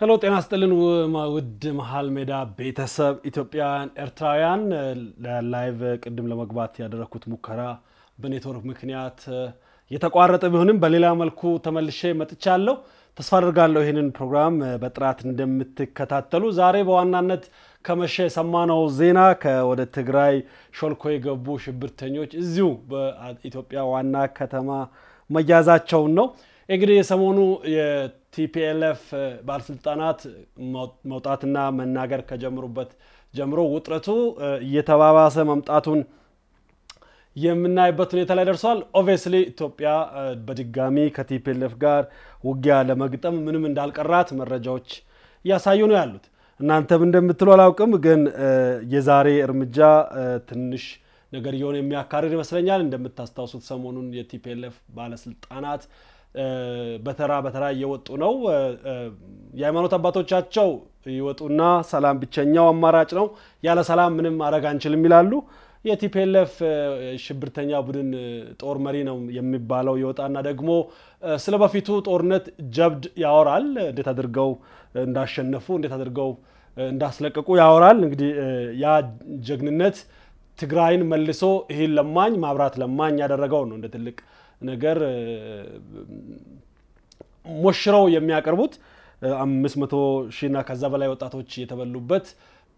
Hello ጤና ስጥልኝ ውድ መሀል ሜዳ ቤተሰብ ኢትዮጵያውያን ኤርትራውያን live ቅድም ለመግባት ያደረግኩት ሙከራ በኔትወርክ ምክንያት የተቋረጠ ቢሆንም በሌላ መልኩ ተመልሼ መጥቻለሁ። ተስፋ አድርጋለሁ ይህንን ፕሮግራም በጥራት እንደምትከታተሉ። ዛሬ በዋናነት ከመሸ የሰማነው ዜና ከወደ ትግራይ ሾልኮ የገቡ ሽብርተኞች እዚሁ በኢትዮጵያ ዋና ከተማ መያዛቸውን ነው። እንግዲህ የሰሞኑ የ TPLF ባለስልጣናት መውጣትና መናገር ከጀምሩበት ጀምሮ ውጥረቱ እየተባባሰ መምጣቱን የምናይበት ሁኔታ ላይ ደርሷል። Obviously ኢትዮጵያ በድጋሚ ከ TPLF ጋር ውጊያ ለመግጠም ምንም እንዳልቀራት መረጃዎች እያሳዩ ነው ያሉት። እናንተም እንደምትሉ አላውቅም፣ ግን የዛሬ እርምጃ ትንሽ ነገር እየሆነ የሚያካርር ይመስለኛል። እንደምታስታውሱት ሰሞኑን የቲፒኤልኤፍ ባለስልጣናት በተራ በተራ እየወጡ ነው። የሃይማኖት አባቶቻቸው ይወጡና ሰላም ብቸኛው አማራጭ ነው፣ ያለ ሰላም ምንም ማድረግ አንችልም ይላሉ። የቲፒኤልኤፍ ሽብርተኛ ቡድን ጦር መሪ ነው የሚባለው ይወጣና ደግሞ ስለ በፊቱ ጦርነት ጀብድ ያወራል። እንዴት አድርገው እንዳሸነፉ፣ እንዴት አድርገው እንዳስለቀቁ ያወራል። እንግዲህ ያ ጀግንነት ትግራይን መልሶ ይህን ለማኝ ማብራት ለማኝ ያደረገው ነው እንደ ትልቅ ነገር ሞሽረው የሚያቀርቡት አምስት መቶ ሺና ከዛ በላይ ወጣቶች የተበሉበት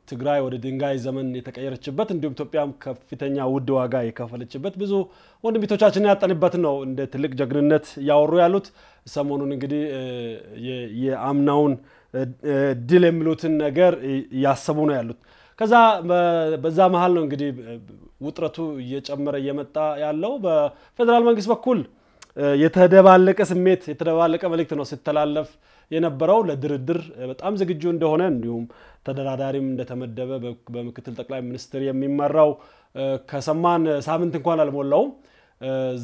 ትግራይ ወደ ድንጋይ ዘመን የተቀየረችበት እንዲሁም ኢትዮጵያም ከፍተኛ ውድ ዋጋ የከፈለችበት ብዙ ወንድሚቶቻችንን ያጠንበት ነው እንደ ትልቅ ጀግንነት እያወሩ ያሉት። ሰሞኑን እንግዲህ የአምናውን ድል የሚሉትን ነገር እያሰቡ ነው ያሉት። ከዛ በዛ መሀል ነው እንግዲህ ውጥረቱ እየጨመረ እየመጣ ያለው። በፌዴራል መንግስት በኩል የተደባለቀ ስሜት የተደባለቀ መልእክት ነው ሲተላለፍ የነበረው ለድርድር በጣም ዝግጁ እንደሆነ እንዲሁም ተደራዳሪም እንደተመደበ በምክትል ጠቅላይ ሚኒስትር የሚመራው ከሰማን ሳምንት እንኳን አልሞላውም።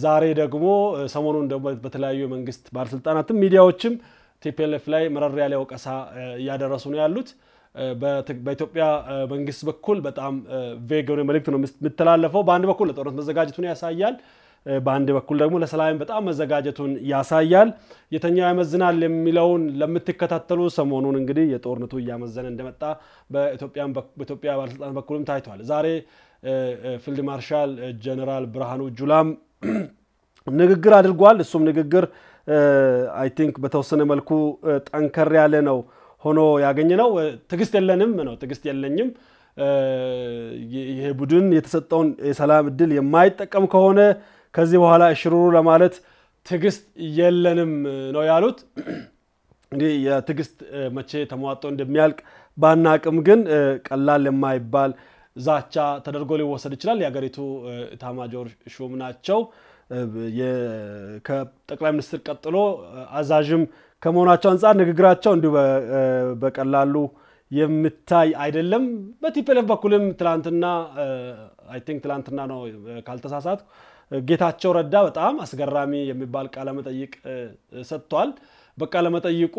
ዛሬ ደግሞ ሰሞኑን ደግሞ በተለያዩ የመንግስት ባለስልጣናትም ሚዲያዎችም TPLF ላይ መረር ያለ ወቀሳ እያደረሱ ነው ያሉት። በኢትዮጵያ መንግስት በኩል በጣም vague የሆነ መልእክት ነው የሚተላለፈው። በአንድ በኩል ለጦርነት መዘጋጀቱን ያሳያል። በአንድ በኩል ደግሞ ለሰላም በጣም መዘጋጀቱን ያሳያል። የትኛው ያመዝናል የሚለውን ለምትከታተሉ ሰሞኑን እንግዲህ የጦርነቱ እያመዘነ እንደመጣ በኢትዮጵያ ባለስልጣናት በኩልም ታይቷል። ዛሬ ፊልድ ማርሻል ጀነራል ብርሃኑ ጁላም ንግግር አድርጓል። እሱም ንግግር I think በተወሰነ መልኩ ጠንከር ያለ ነው ሆኖ ያገኘነው። ትዕግስት የለንም ነው ትዕግስት የለኝም ይሄ ቡድን የተሰጠውን የሰላም እድል የማይጠቀም ከሆነ ከዚህ በኋላ እሽሩሩ ለማለት ትዕግስት የለንም ነው ያሉት። እንግዲህ የትዕግስት መቼ ተሟጦ እንደሚያልቅ ባናቅም ግን ቀላል የማይባል ዛቻ ተደርጎ ሊወሰድ ይችላል። የሀገሪቱ ኤታማዦር ሹም ናቸው። ከጠቅላይ ሚኒስትር ቀጥሎ አዛዥም ከመሆናቸው አንጻር ንግግራቸው እንዲሁ በቀላሉ የሚታይ አይደለም። በ TPLF በኩልም ትላንትና I think ትላንትና ነው ካልተሳሳትኩ ጌታቸው ረዳ በጣም አስገራሚ የሚባል ቃለመጠይቅ ሰጥቷል። በቃለመጠይቁ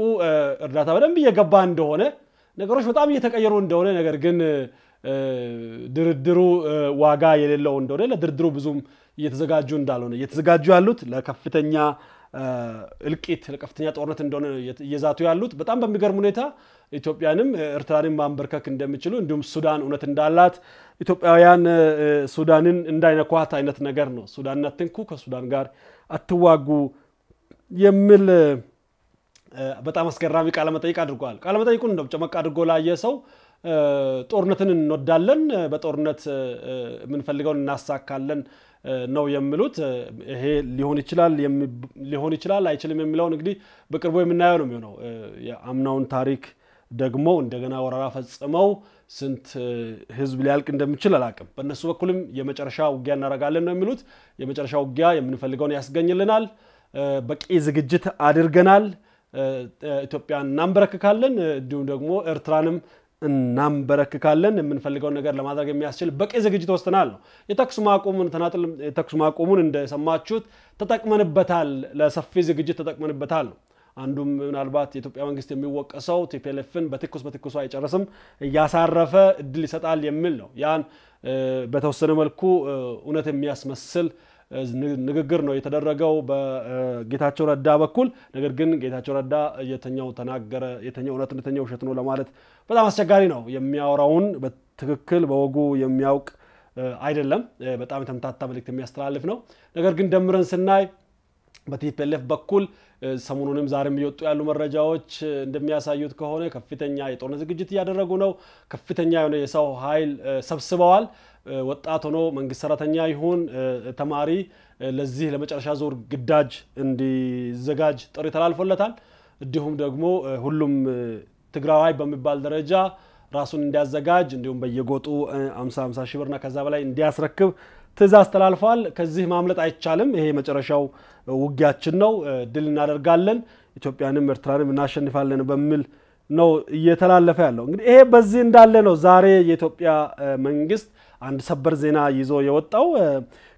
እርዳታ በደንብ እየገባ እንደሆነ ነገሮች በጣም እየተቀየሩ እንደሆነ ነገር ግን ድርድሩ ዋጋ የሌለው እንደሆነ ለድርድሩ ብዙም እየተዘጋጁ እንዳልሆነ እየተዘጋጁ ያሉት ለከፍተኛ እልቂት ለከፍተኛ ጦርነት እንደሆነ እየዛቱ ያሉት በጣም በሚገርም ሁኔታ ኢትዮጵያንም ኤርትራንም ማንበርከክ እንደሚችሉ እንዲሁም ሱዳን እውነት እንዳላት ኢትዮጵያውያን ሱዳንን እንዳይነኳት አይነት ነገር ነው። ሱዳንን አትንኩ፣ ከሱዳን ጋር አትዋጉ የሚል በጣም አስገራሚ ቃለመጠይቅ አድርገዋል። ቃለመጠይቁን እንደው ጨመቅ አድርጎ ላየ ሰው ጦርነትን እንወዳለን፣ በጦርነት የምንፈልገውን እናሳካለን ነው የሚሉት። ይሄ ሊሆን ይችላል ሊሆን ይችላል አይችልም የሚለውን እንግዲህ በቅርቡ የምናየው ነው የሚሆነው። የአምናውን ታሪክ ደግሞ እንደገና ወረራ ፈጽመው ስንት ሕዝብ ሊያልቅ እንደሚችል አላቅም። በእነሱ በኩልም የመጨረሻ ውጊያ እናደርጋለን ነው የሚሉት። የመጨረሻ ውጊያ የምንፈልገውን ያስገኝልናል፣ በቂ ዝግጅት አድርገናል፣ ኢትዮጵያን እናንበረክካለን፣ እንዲሁም ደግሞ ኤርትራንም እናንበረክካለን የምንፈልገውን ነገር ለማድረግ የሚያስችል በቂ ዝግጅት ወስደናል ነው። የተኩስ ማቆሙን ተናጥል የተኩስ ማቆሙን እንደሰማችሁት ተጠቅመንበታል፣ ለሰፊ ዝግጅት ተጠቅመንበታል ነው። አንዱም ምናልባት የኢትዮጵያ መንግስት የሚወቀሰው ቲፒኤልኤፍን በትኩስ በትኩሱ አይጨርስም እያሳረፈ እድል ይሰጣል የሚል ነው። ያን በተወሰነ መልኩ እውነት የሚያስመስል ንግግር ነው የተደረገው በጌታቸው ረዳ በኩል። ነገር ግን ጌታቸው ረዳ የተኛው ተናገረ፣ የተኛው እውነት የተኛው ውሸት ነው ለማለት በጣም አስቸጋሪ ነው። የሚያወራውን በትክክል በወጉ የሚያውቅ አይደለም። በጣም የተምታታ መልእክት የሚያስተላልፍ ነው። ነገር ግን ደምረን ስናይ በቲፒኤልኤፍ በኩል ሰሞኑንም ዛሬም እየወጡ ያሉ መረጃዎች እንደሚያሳዩት ከሆነ ከፍተኛ የጦርነት ዝግጅት እያደረጉ ነው። ከፍተኛ የሆነ የሰው ኃይል ሰብስበዋል። ወጣት ሆኖ መንግስት ሰራተኛ ይሁን ተማሪ ለዚህ ለመጨረሻ ዙር ግዳጅ እንዲዘጋጅ ጥሪ ተላልፎለታል። እንዲሁም ደግሞ ሁሉም ትግራዋይ በሚባል ደረጃ ራሱን እንዲያዘጋጅ እንዲሁም በየጎጡ 50 50 ሺህ ብርና ከዛ በላይ እንዲያስረክብ ትዕዛዝ ተላልፏል። ከዚህ ማምለጥ አይቻልም። ይሄ የመጨረሻው ውጊያችን ነው፣ ድል እናደርጋለን፣ ኢትዮጵያንም ኤርትራንም እናሸንፋለን በሚል ነው እየተላለፈ ያለው። እንግዲህ ይሄ በዚህ እንዳለ ነው ዛሬ የኢትዮጵያ መንግስት አንድ ሰበር ዜና ይዞ የወጣው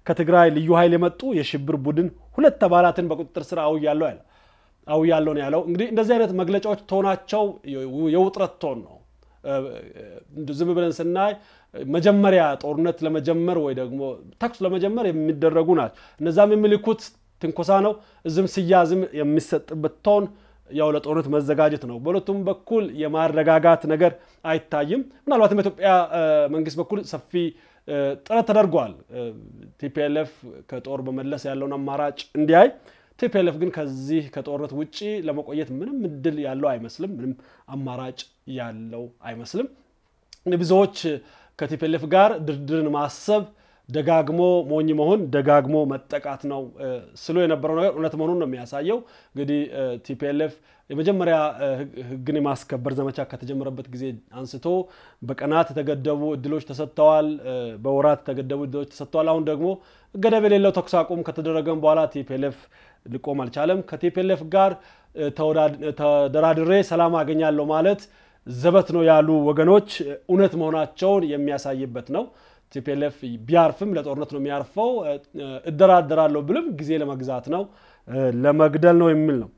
ከትግራይ ልዩ ኃይል የመጡ የሽብር ቡድን ሁለት አባላትን በቁጥጥር ስር አውያለሁ ያለው አውያለሁ ነው ያለው። እንግዲህ እንደዚህ አይነት መግለጫዎች ቶናቸው የውጥረት ቶን ነው። ዝም ብለን ስናይ መጀመሪያ ጦርነት ለመጀመር ወይ ደግሞ ተኩስ ለመጀመር የሚደረጉ ናቸው። እነዛም የሚልኩት ትንኮሳ ነው። እዝም ስያዝም የሚሰጥበት tone ያው ለጦርነት መዘጋጀት ነው። በሁለቱም በኩል የማረጋጋት ነገር አይታይም። ምናልባትም በኢትዮጵያ መንግስት በኩል ሰፊ ጥረት ተደርጓል። TPLF ከጦር በመለስ ያለውን አማራጭ እንዲያይ TPLF ግን ከዚህ ከጦርነት ውጭ ለመቆየት ምንም እድል ያለው አይመስልም። ምንም አማራጭ ያለው አይመስልም። ብዙዎች ከ TPLF ጋር ድርድርን ማሰብ ደጋግሞ ሞኝ መሆን ደጋግሞ መጠቃት ነው ሲሉ የነበረው ነገር እውነት መሆኑን ነው የሚያሳየው። እንግዲህ TPLF የመጀመሪያ ሕግን የማስከበር ዘመቻ ከተጀመረበት ጊዜ አንስቶ በቀናት የተገደቡ እድሎች ተሰጥተዋል። በወራት የተገደቡ እድሎች ተሰጥተዋል። አሁን ደግሞ ገደብ የሌለው ተኩስ አቁም ከተደረገም በኋላ TPLF ሊቆም አልቻለም። ከ TPLF ጋር ተደራድሬ ሰላም አገኛለሁ ማለት ዘበት ነው ያሉ ወገኖች እውነት መሆናቸውን የሚያሳይበት ነው። TPLF ቢያርፍም ለጦርነት ነው የሚያርፈው። እደራደራለሁ ቢልም ጊዜ ለመግዛት ነው ለመግደል ነው የሚል ነው።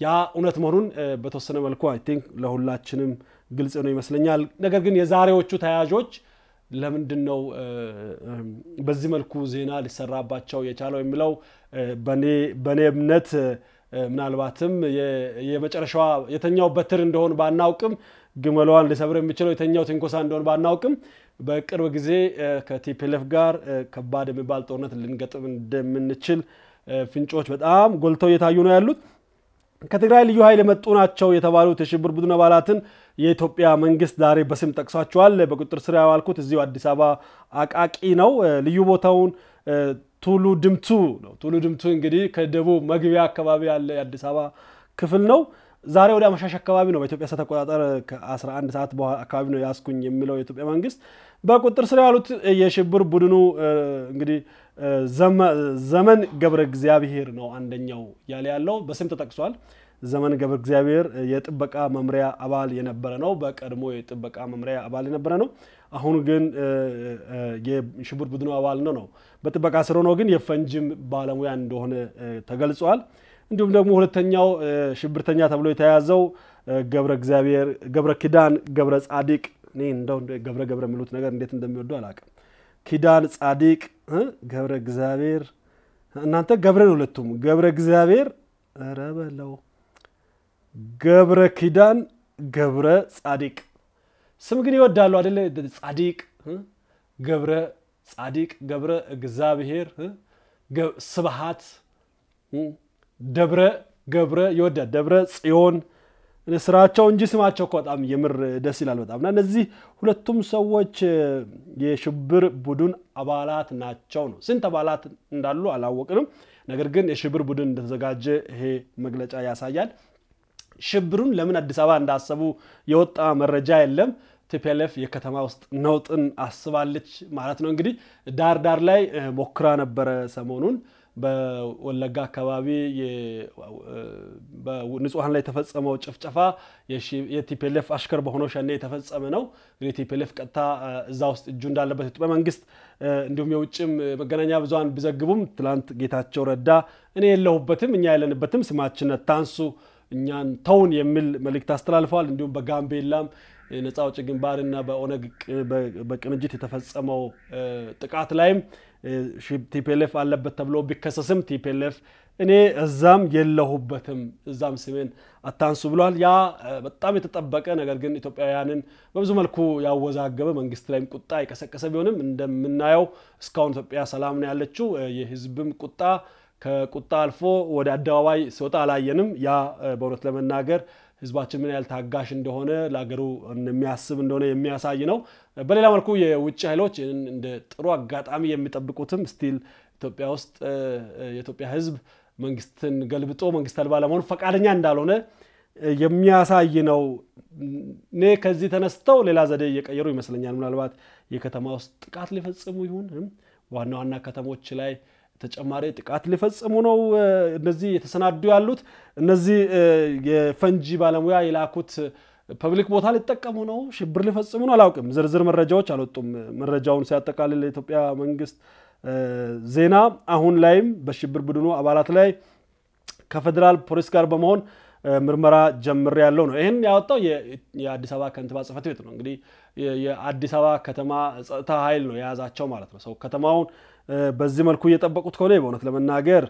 ያ እውነት መሆኑን በተወሰነ መልኩ I think ለሁላችንም ግልጽ ነው ይመስለኛል። ነገር ግን የዛሬዎቹ ተያያዦች ለምንድን ነው በዚህ መልኩ ዜና ሊሰራባቸው የቻለው የሚለው በእኔ እምነት ምናልባትም የመጨረሻዋ የተኛው በትር እንደሆን ባናውቅም ግመሏን ሊሰብር የሚችለው የተኛው ትንኮሳ እንደሆን ባናውቅም በቅርብ ጊዜ ከቲፒኤልኤፍ ጋር ከባድ የሚባል ጦርነት ልንገጥም እንደምንችል ፍንጮች በጣም ጎልተው እየታዩ ነው ያሉት። ከትግራይ ልዩ ኃይል የመጡ ናቸው የተባሉት የሽብር ቡድን አባላትን የኢትዮጵያ መንግስት ዛሬ በስም ጠቅሷቸዋል። በቁጥጥር ስር ያዋልኩት እዚሁ አዲስ አበባ አቃቂ ነው። ልዩ ቦታውን ቱሉ ድምቱ ነው። ቱሉ ድምቱ እንግዲህ ከደቡብ መግቢያ አካባቢ ያለ የአዲስ አበባ ክፍል ነው። ዛሬ ወደ አመሻሽ አካባቢ ነው በኢትዮጵያ ሰዓት አቆጣጠር ከ11 ሰዓት አካባቢ ነው ያስኩኝ የሚለው የኢትዮጵያ መንግስት በቁጥጥር ስር ያሉት የሽብር ቡድኑ እንግዲህ ዘመን ገብረ እግዚአብሔር ነው አንደኛው ያለ ያለው በስም ተጠቅሷል። ዘመን ገብረ እግዚአብሔር የጥበቃ መምሪያ አባል የነበረ ነው። በቀድሞ የጥበቃ መምሪያ አባል የነበረ ነው። አሁን ግን የሽብር ቡድኑ አባል ነው ነው በጥበቃ ስር ሆኖ ግን የፈንጅም ባለሙያ እንደሆነ ተገልጿል። እንዲሁም ደግሞ ሁለተኛው ሽብርተኛ ተብሎ የተያዘው ገብረ እግዚአብሔር ገብረ ኪዳን ገብረ ጻዲቅ እኔ እንደው ገብረ ገብረ የሚሉት ነገር እንዴት እንደሚወዱ አላውቅም። ኪዳን ጻዲቅ ገብረ እግዚአብሔር እናንተ ገብረን ሁለቱም ገብረ እግዚአብሔር ኧረ በለው ገብረ ኪዳን ገብረ ጻዲቅ ስም ግን ይወዳሉ አደለ? ጻዲቅ ገብረ ጻዲቅ ገብረ እግዚአብሔር ስብሃት ደብረ ገብረ ይወዳል። ደብረ ጽዮን ስራቸው እንጂ ስማቸው እኮ በጣም የምር ደስ ይላል በጣም እና እነዚህ ሁለቱም ሰዎች የሽብር ቡድን አባላት ናቸው ነው። ስንት አባላት እንዳሉ አላወቅንም። ነገር ግን የሽብር ቡድን እንደተዘጋጀ ይሄ መግለጫ ያሳያል። ሽብሩን ለምን አዲስ አበባ እንዳሰቡ የወጣ መረጃ የለም። TPLF የከተማ ውስጥ ነውጥን አስባለች ማለት ነው። እንግዲህ ዳር ዳር ላይ ሞክራ ነበረ ሰሞኑን በወለጋ አካባቢ በንጹሐን ላይ የተፈጸመው ጭፍጨፋ የ TPLF አሽከር በሆነው ሸኔ የተፈጸመ ነው። እንግዲህ TPLF ቀጥታ እዛ ውስጥ እጁ እንዳለበት የኢትዮጵያ መንግስት እንዲሁም የውጭም መገናኛ ብዙኃን ቢዘግቡም ትላንት ጌታቸው ረዳ እኔ የለሁበትም፣ እኛ ያለንበትም ስማችን አታንሱ እኛን ተውን የሚል መልእክት አስተላልፈዋል። እንዲሁም በጋምቤላም ነፃ አውጪ ግንባርና በኦነግ በቅንጅት የተፈጸመው ጥቃት ላይም TPLF አለበት ተብሎ ቢከሰስም TPLF እኔ እዛም የለሁበትም እዛም ስሜን አታንሱ ብሏል። ያ በጣም የተጠበቀ ነገር ግን ኢትዮጵያውያንን በብዙ መልኩ ያወዛገበ መንግስት ላይም ቁጣ የቀሰቀሰ ቢሆንም እንደምናየው እስካሁን ኢትዮጵያ ሰላም ነው ያለችው። የህዝብም ቁጣ ከቁጣ አልፎ ወደ አደባባይ ሲወጣ አላየንም። ያ በእውነት ለመናገር ህዝባችን ምን ያህል ታጋሽ እንደሆነ ለሀገሩ የሚያስብ እንደሆነ የሚያሳይ ነው። በሌላ መልኩ የውጭ ኃይሎች እንደ ጥሩ አጋጣሚ የሚጠብቁትም still ኢትዮጵያ ውስጥ የኢትዮጵያ ህዝብ መንግስትን ገልብጦ መንግስት አልባ ለመሆን ፈቃደኛ እንዳልሆነ የሚያሳይ ነው። እኔ ከዚህ ተነስተው ሌላ ዘዴ እየቀየሩ ይመስለኛል። ምናልባት የከተማ ውስጥ ጥቃት ሊፈጽሙ ይሁን ዋና ዋና ከተሞች ላይ ተጨማሪ ጥቃት ሊፈጽሙ ነው እነዚህ የተሰናዱ ያሉት። እነዚህ የፈንጂ ባለሙያ የላኩት ፐብሊክ ቦታ ሊጠቀሙ ነው፣ ሽብር ሊፈጽሙ ነው፣ አላውቅም። ዝርዝር መረጃዎች አልወጡም። መረጃውን ሲያጠቃልል የኢትዮጵያ መንግስት ዜና አሁን ላይም በሽብር ቡድኑ አባላት ላይ ከፌዴራል ፖሊስ ጋር በመሆን ምርመራ ጀምር ያለው ነው። ይህን ያወጣው የአዲስ አበባ ከንቲባ ጽሕፈት ቤት ነው። እንግዲህ የአዲስ አበባ ከተማ ጸጥታ ኃይል ነው የያዛቸው ማለት ነው። ሰው ከተማውን በዚህ መልኩ እየጠበቁት ከሆነ በእውነት ለመናገር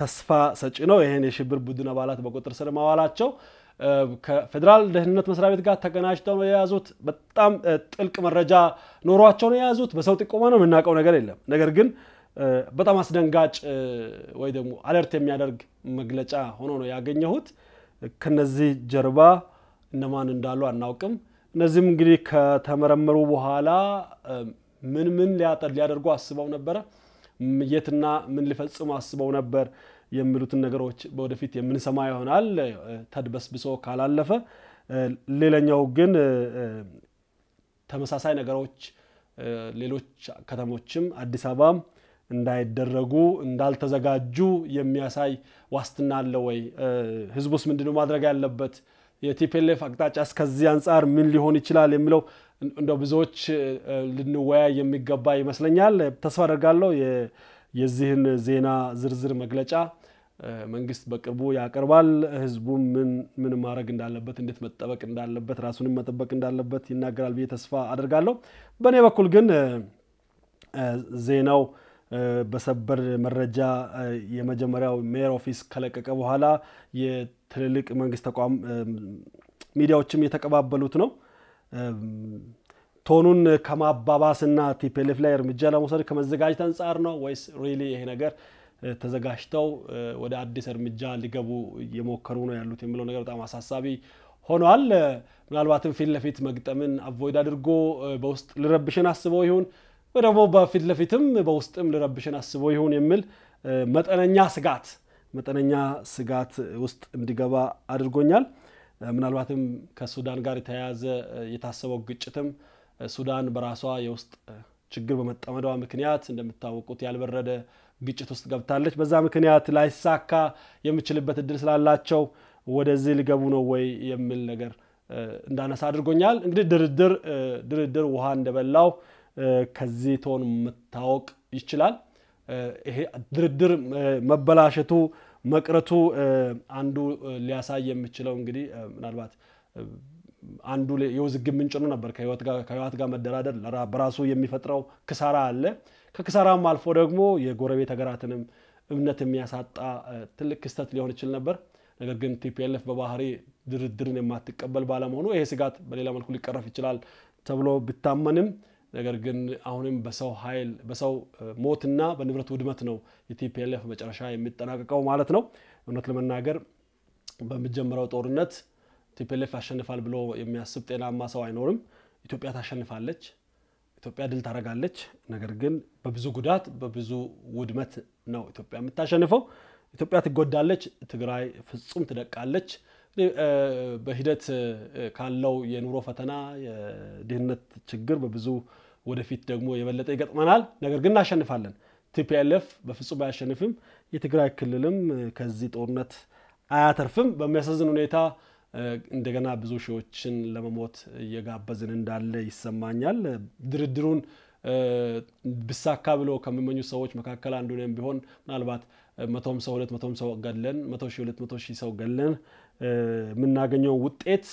ተስፋ ሰጪ ነው። ይህን የሽብር ቡድን አባላት በቁጥር ስር ማዋላቸው ከፌዴራል ደህንነት መስሪያ ቤት ጋር ተቀናጅተው ነው የያዙት። በጣም ጥልቅ መረጃ ኖሯቸው ነው የያዙት። በሰው ጥቆማ ነው የምናውቀው ነገር የለም። ነገር ግን በጣም አስደንጋጭ ወይ ደግሞ አለርት የሚያደርግ መግለጫ ሆኖ ነው ያገኘሁት። ከነዚህ ጀርባ እነማን እንዳሉ አናውቅም። እነዚህም እንግዲህ ከተመረመሩ በኋላ ምን ምን ሊያደርጉ አስበው ነበረ፣ የትና ምን ሊፈጽሙ አስበው ነበር የሚሉትን ነገሮች በወደፊት የምንሰማ ይሆናል ተድበስብሶ ካላለፈ። ሌላኛው ግን ተመሳሳይ ነገሮች ሌሎች ከተሞችም አዲስ አበባም እንዳይደረጉ እንዳልተዘጋጁ የሚያሳይ ዋስትና አለ ወይ? ህዝቡስ ምንድነው ማድረግ ያለበት? የቲፒኤልኤፍ አቅጣጫ እስከዚህ አንጻር ምን ሊሆን ይችላል የሚለው እንደ ብዙዎች ልንወያይ የሚገባ ይመስለኛል። ተስፋ አደርጋለሁ የዚህን ዜና ዝርዝር መግለጫ መንግስት በቅርቡ ያቀርባል። ህዝቡም ምን ማድረግ እንዳለበት፣ እንዴት መጠበቅ እንዳለበት፣ ራሱንም መጠበቅ እንዳለበት ይናገራል ብዬ ተስፋ አደርጋለሁ። በእኔ በኩል ግን ዜናው በሰበር መረጃ የመጀመሪያው Mayor Office ከለቀቀ በኋላ የትልልቅ መንግስት ተቋም ሚዲያዎችም የተቀባበሉት ነው። tone ኡን ከማባባስና TPLF ላይ እርምጃ ለመውሰድ ከመዘጋጀት አንጻር ነው ወይስ really ይሄ ነገር ተዘጋጅተው ወደ አዲስ እርምጃ ሊገቡ እየሞከሩ ነው ያሉት የሚለው ነገር በጣም አሳሳቢ ሆኗል። ምናልባትም ፊት ለፊት መግጠምን አቮይድ አድርጎ በውስጥ ልረብሽን አስበው ይሁን ደግሞ በፊት ለፊትም በውስጥም ልረብሽን አስበው ይሁን የሚል መጠነኛ ስጋት መጠነኛ ስጋት ውስጥ እንዲገባ አድርጎኛል። ምናልባትም ከሱዳን ጋር የተያያዘ የታሰበው ግጭትም ሱዳን በራሷ የውስጥ ችግር በመጠመዷ ምክንያት እንደምታወቁት ያልበረደ ግጭት ውስጥ ገብታለች። በዛ ምክንያት ላይሳካ የምችልበት እድል ስላላቸው ወደዚህ ሊገቡ ነው ወይ የሚል ነገር እንዳነሳ አድርጎኛል። እንግዲህ ድርድር ድርድር ውሃ እንደበላው ከዚህ ቶን መታወቅ ይችላል። ይሄ ድርድር መበላሸቱ መቅረቱ አንዱ ሊያሳይ የሚችለው እንግዲህ ምናልባት አንዱ የውዝግብ ምንጭ ነው ነበር ከህወሓት ጋር መደራደር በራሱ የሚፈጥረው ክሳራ አለ። ከክሳራም አልፎ ደግሞ የጎረቤት ሀገራትንም እምነት የሚያሳጣ ትልቅ ክስተት ሊሆን ይችል ነበር። ነገር ግን TPLF በባህሪ ድርድርን የማትቀበል ባለመሆኑ ይሄ ስጋት በሌላ መልኩ ሊቀረፍ ይችላል ተብሎ ቢታመንም ነገር ግን አሁንም በሰው ኃይል በሰው ሞትና በንብረት ውድመት ነው የ TPLF መጨረሻ የሚጠናቀቀው ማለት ነው። እውነት ለመናገር በሚጀምረው ጦርነት TPLF ያሸንፋል ብሎ የሚያስብ ጤናማ ሰው አይኖርም። ኢትዮጵያ ታሸንፋለች፣ ኢትዮጵያ ድል ታደርጋለች። ነገር ግን በብዙ ጉዳት በብዙ ውድመት ነው ኢትዮጵያ የምታሸንፈው። ኢትዮጵያ ትጎዳለች፣ ትግራይ ፍጹም ትደቃለች። በሂደት ካለው የኑሮ ፈተና የድህነት ችግር በብዙ ወደፊት ደግሞ የበለጠ ይገጥመናል። ነገር ግን እናሸንፋለን። TPLF በፍጹም አያሸንፍም። የትግራይ ክልልም ከዚህ ጦርነት አያተርፍም። በሚያሳዝን ሁኔታ እንደገና ብዙ ሺዎችን ለመሞት እየጋበዝን እንዳለ ይሰማኛል። ድርድሩ ቢሳካ ብሎ ከሚመኙ ሰዎች መካከል አንዱ ቢሆን ምናልባት መቶም ሰው ሁለት መቶም ሰው ገለን መቶ ሺህ ሁለት መቶ ሺህ ሰው ገለን የምናገኘው ውጤት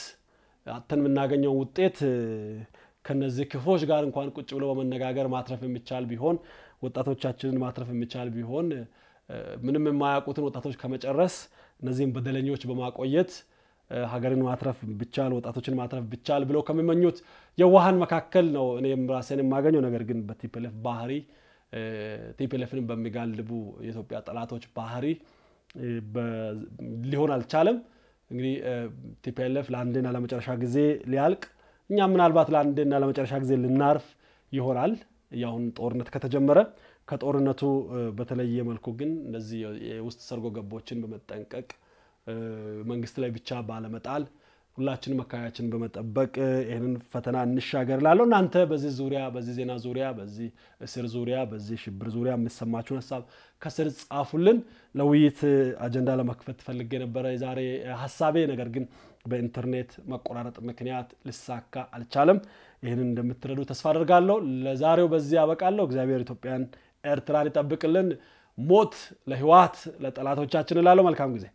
አተን የምናገኘው ውጤት ከነዚህ ክፉዎች ጋር እንኳን ቁጭ ብሎ በመነጋገር ማትረፍ የሚቻል ቢሆን ወጣቶቻችንን ማትረፍ የሚቻል ቢሆን ምንም የማያውቁትን ወጣቶች ከመጨረስ እነዚህም በደለኞች በማቆየት ሀገርን ማትረፍ ቢቻል ወጣቶችን ማትረፍ ቢቻል ብለው ከሚመኙት የዋሃን መካከል ነው እኔም ራሴን የማገኘው። ነገር ግን በ TPLF ባህሪ TPLF ን በሚጋልቡ የኢትዮጵያ ጠላቶች ባህሪ ሊሆን አልቻለም። እንግዲህ TPLF ለአንዴና ለመጨረሻ ጊዜ ሊያልቅ እኛም ምናልባት ለአንዴና ለመጨረሻ ጊዜ ልናርፍ ይሆናል። የአሁኑ ጦርነት ከተጀመረ ከጦርነቱ በተለየ መልኩ ግን እነዚህ የውስጥ ሰርጎ ገቦችን በመጠንቀቅ መንግስት ላይ ብቻ ባለመጣል ሁላችንም አካባቢያችንን በመጠበቅ ይህንን ፈተና እንሻገር እላለሁ እናንተ በዚህ ዙሪያ በዚህ ዜና ዙሪያ በዚህ እስር ዙሪያ በዚህ ሽብር ዙሪያ የሚሰማችሁን ሀሳብ ከስር ጻፉልን። ለውይይት አጀንዳ ለመክፈት ፈልጌ የነበረ የዛሬ ሀሳቤ ነገር ግን በኢንተርኔት መቆራረጥ ምክንያት ልሳካ አልቻለም። ይህንን እንደምትረዱ ተስፋ አድርጋለሁ። ለዛሬው በዚህ አበቃለሁ። እግዚአብሔር ኢትዮጵያን ኤርትራን ይጠብቅልን። ሞት ለህወሓት ለጠላቶቻችን እላለሁ። መልካም ጊዜ